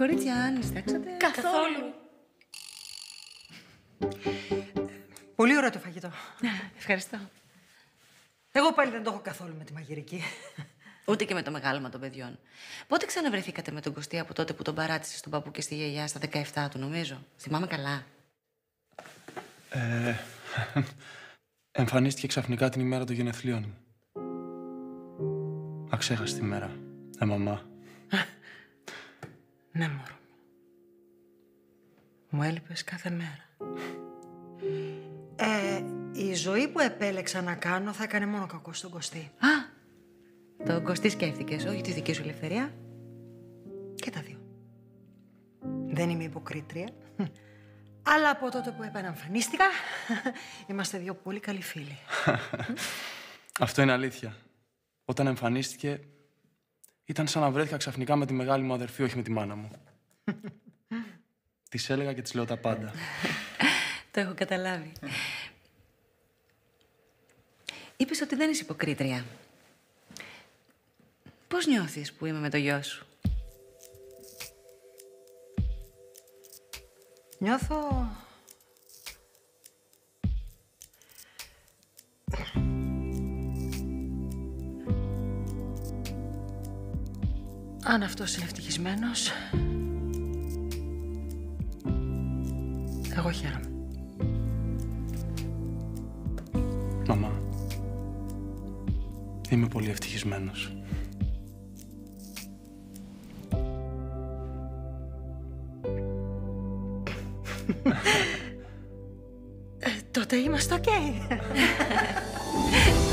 Κορίτσια, αν στάξατε. Καθόλου. Πολύ ωραίο το φαγητό. Ευχαριστώ. Εγώ πάλι δεν το έχω καθόλου με τη μαγειρική. Ούτε και με το μεγάλωμα των παιδιών. Πότε ξαναβρεθήκατε με τον Κωστή από τότε που τον παράτησε στον παππού και στη γιαγιά στα 17 του, νομίζω; Θυμάμαι καλά. Ε, εμφανίστηκε ξαφνικά την ημέρα των γενεθλίων μου. Αξέχαστη ημέρα. Ε, μαμά. Ναι, μωρό. Μου έλειπες κάθε μέρα. Ε, η ζωή που επέλεξα να κάνω θα έκανε μόνο κακό στον Κωστή. Α, τον Κωστή σκέφτηκες, όχι τη δική σου ελευθερία. Και τα δύο. Δεν είμαι υποκρίτρια. Αλλά από τότε που επαναμφανίστηκα, είμαστε δύο πολύ καλοί φίλοι. Αυτό είναι αλήθεια. Όταν εμφανίστηκε, ήταν σαν να βρέθηκα ξαφνικά με τη μεγάλη μου αδερφή, όχι με τη μάνα μου. της έλεγα και της λέω τα πάντα. Το έχω καταλάβει. Είπες ότι δεν είσαι υποκρίτρια. Πώς νιώθεις που είμαι με το γιο σου; Νιώθω... Αν αυτός είναι ευτυχισμένος... Εγώ χαίρομαι. Μαμά, είμαι πολύ ευτυχισμένος. Ε, τότε είμαστε OK. Tell